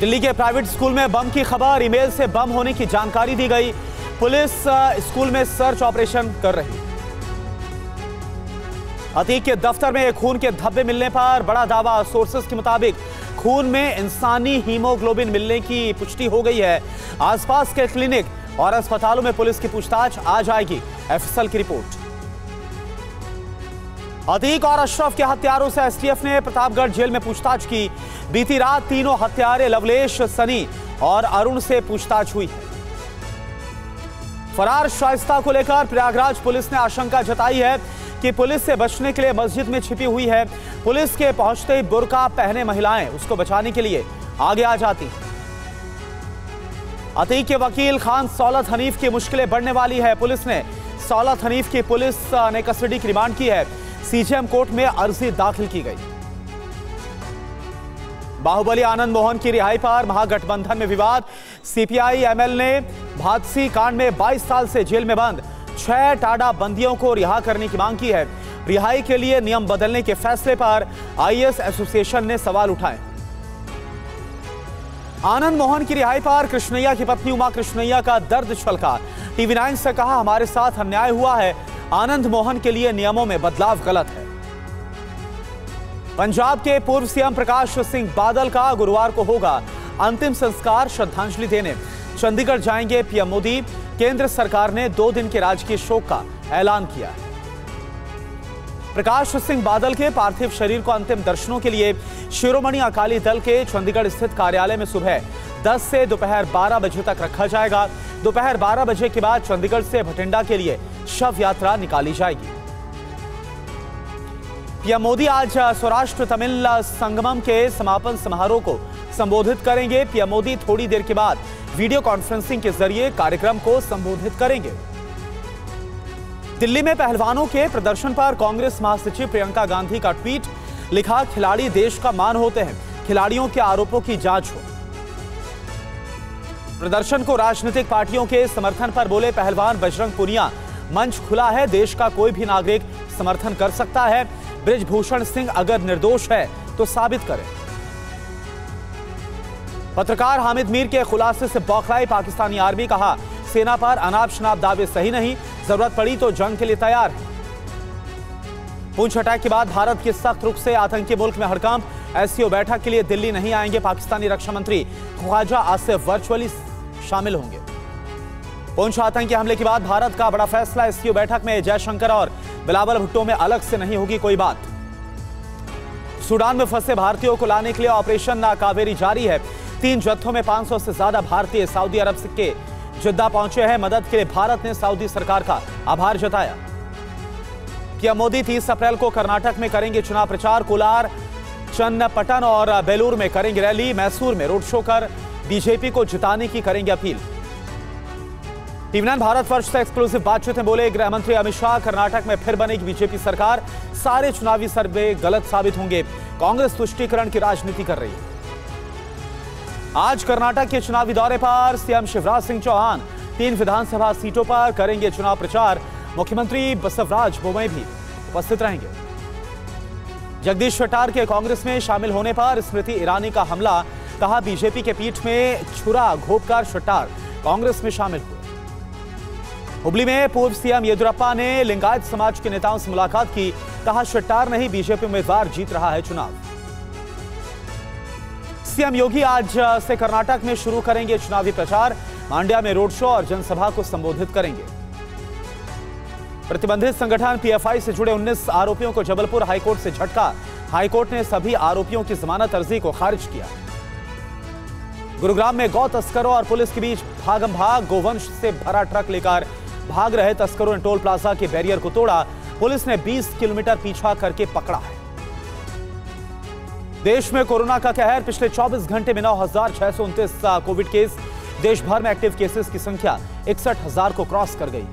दिल्ली के private school में बम की खबर, ईमेल से बम होने की जानकारी दी गई। पुलिस स्कूल में सर्च ऑपरेशन कर रही अतीक के दफ्तर में खून के धब्बे मिलने पर बड़ा दावा। सोर्सेस के मुताबिक, खून में इंसानी हीमोग्लोबिन मिलने की पुष्टि हो गई है। आसपास के क्लिनिक और अस्पतालों में पुलिस की पूछताछ आ जाएगी एफएसएल की रिपोर्ट। अतीक और अशरफ के हत्यारों से एसटीएफ ने प्रतापगढ़ जेल में पूछताछ की। बीती रात तीनों हत्यारे लवलेश, सनी और अरुण से पूछताछ हुई। है फरार शाइस्ता को लेकर प्रयागराज पुलिस ने आशंका जताई है कि पुलिस से बचने के लिए मस्जिद में छिपी हुई है। पुलिस के पहुँचते ही बुरका पहने महिलाएँ, उसको बचाने के लिए आगे आ जाती अतीक के वकील खान सौलत हनीफ की मुश्किलें बढ़ने वाली है। पुलिस ने सौलत हनीफ की पुलिस ने कस्टडी की रिमांड की है। सीजेएम कोर्ट में अर्जी दाखिल की गई। बाहुबली आनंद मोहन की रिहाई पर महागठबंधन में विवाद। सीपीआई एमएल ने भादसी कांड में 22 साल से जेल में बंद। छह टाडा बंदियों को रिहा करने की मांग की है। रिहाई के लिए नियम बदलने के फैसले पर आईएएस एसोसिएशन ने सवाल उठाए। आनंद मोहन की रिहाई पर कृष्णैया की पत्नी उमा कृष्णैया का दर्द छलका। टीवी नाइन से कहा, हमारे साथ अन्याय हुआ है। आनंद मोहन के लिए नियमों में बदलाव गलत है। पंजाब के पूर्व सीएम प्रकाश सिंह बादल का गुरुवार को होगा अंतिम संस्कार श्रद्धांजलि देने। चंडीगढ़ जाएँगे पीएम मोदी। केंद्र सरकार ने दो दिन के राजकीय शोक का ऐलान किया। प्रकाश सिंह बादल के पार्थिव शरीर को अंतिम दर्शनों के लिए शिरोमणि अकाली दल के चंडीगढ़ स्थित कार्यालय में सुबह 10 से दोपहर 12 बजे तक रखा जाएगा। दोपहर 12 बजे के बाद चंडीगढ़ से भटिंडा के लिए शव यात्रा निकाली जाएगी। पीएम मोदी आज सौराष्ट्र तमिल संगमम के समापन समारोह को संबोधित करेंगे। पीएम मोदी थोड़ी देर के बाद वीडियो कॉन्फ्रेंसिंग के ज़रिए कार्यक्रम को संबोधित करेंगे। दिल्ली में पहलवानों के प्रदर्शन पर कांग्रेस महासचिव प्रियंका गांधी का ट्वीट, लिखा, खिलाड़ी देश का मान होते हैं। खिलाड़ियों के आरोपों की जाँच हो। प्रदर्शन को राजनीतिक पार्टियों के समर्थन पर बोले पहलवान बजरंग पुनिया। मंच खुला है, देश का कोई भी नागरिक समर्थन कर सकता है। ब्रिजभूषण सिंह अगर निर्दोष है तो साबित करें। पत्रकार हामिद मीर के खुलासे से बौखलाई पाकिस्तानी आर्मी कहा, सेना पर अनाप शनाप दावे सही नहीं, ज़रूरत पड़ी तो जंग के लिए तैयार है। पुंछ अटैक के बाद भारत के सख्त रुख से आतंकी मुल्क में हड़कंप। एससीओ बैठक के लिए दिल्ली नहीं आएँगे पाकिस्तानी रक्षा मंत्री ख्वाजा आसिफ वर्चुअली शामिल होंगे। पुंछ आतंकी हमले के बाद भारत का बड़ा फैसला एससीओ बैठक में जयशंकर और बिलावल भुट्टो में अलग से नहीं होगी कोई बात। सूडान में फंसे भारतीयों को लाने के लिए ऑपरेशन कावेरी जारी है। तीन जत्थों में 500 से ज़्यादा भारतीय सऊदी अरब के जिद्दा पहुँचे हैं। मदद के लिए भारत ने सऊदी सरकार का आभार जताया। पीएम मोदी 30 अप्रैल को कर्नाटक में करेंगे चुनाव प्रचार। कोलार, चन्नपटन और बेलूर में करेंगे रैली। मैसूर में रोड शो कर बीजेपी को जिताने की करेंगे अपील। टीवी नाइन भारत वर्ष से एक्सक्लूसिव बातचीत में बोले गृह मंत्री अमित शाह, कर्नाटक में फिर बनेगी बीजेपी सरकार। सारे चुनावी सर्वे गलत साबित होंगे। कांग्रेस तुष्टीकरण की राजनीति कर रही है। आज कर्नाटक के चुनावी दौरे पर सीएम शिवराज सिंह चौहान तीन विधानसभा सीटों पर करेंगे चुनाव प्रचार। मुख्यमंत्री बसवराज बोमई भी उपस्थित रहेंगे। जगदीश शट्टार के कांग्रेस में शामिल होने पर स्मृति ईरानी का हमला। कहा बीजेपी के पीठ में छुरा, घोपकर शट्टार कांग्रेस में शामिल हुए। हुबली में पूर्व सीएम येदुरप्पा ने लिंगायत समाज के नेताओं से मुलाकात की। कहा शट्टार नहीं, बीजेपी उम्मीदवार जीत रहा है चुनाव। सीएम योगी आज से कर्नाटक में शुरू करेंगे चुनावी प्रचार। मांड्या में रोड शो और जनसभा को संबोधित करेंगे। प्रतिबंधित संगठन पीएफआई से जुड़े 19 आरोपियों को जबलपुर हाईकोर्ट से झटका। हाईकोर्ट ने सभी आरोपियों की जमानत अर्जी को खारिज किया। गुरुग्राम में गौ तस्करों और पुलिस के बीच भागम भाग गोवंश से भरा ट्रक लेकर भाग रहे तस्करों ने टोल प्लाजा के बैरियर को तोड़ा। पुलिस ने 20 किलोमीटर पीछा करके पकड़ा है। देश में कोरोना का कहर। पिछले 24 घंटे में नौ हज़ार छह सौ उनतीस कोविड केस। देश भर में एक्टिव केसेस की संख्या इकसठ हज़ार को क्रॉस कर गई